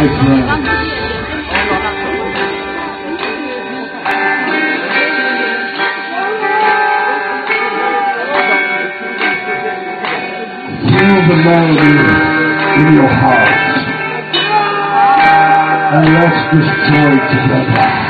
Feel the melody in your heart. And let's destroy together.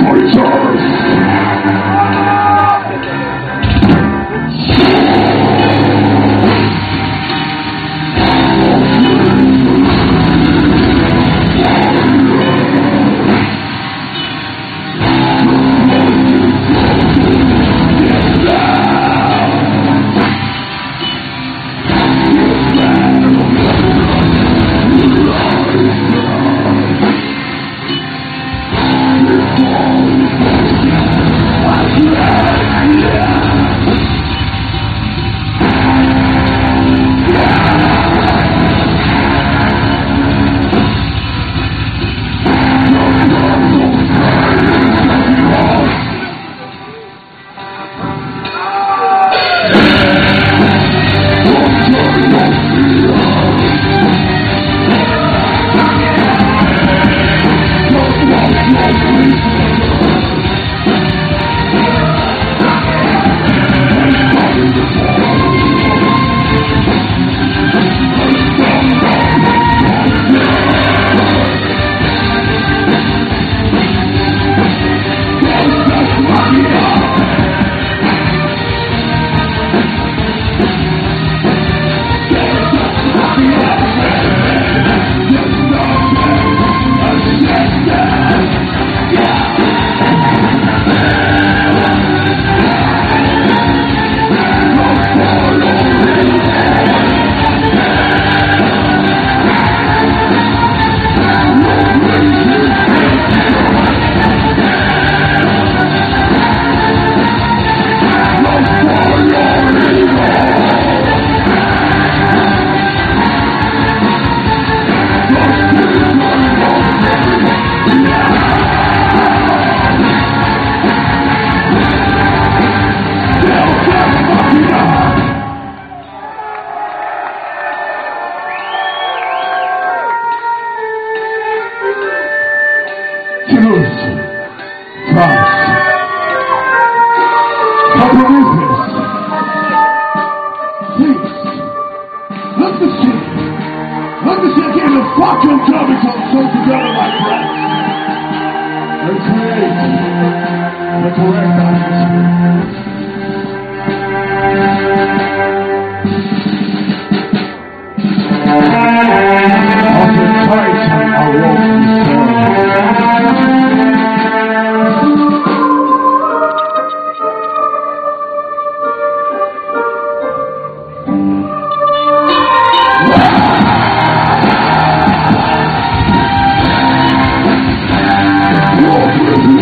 Come together, Oh,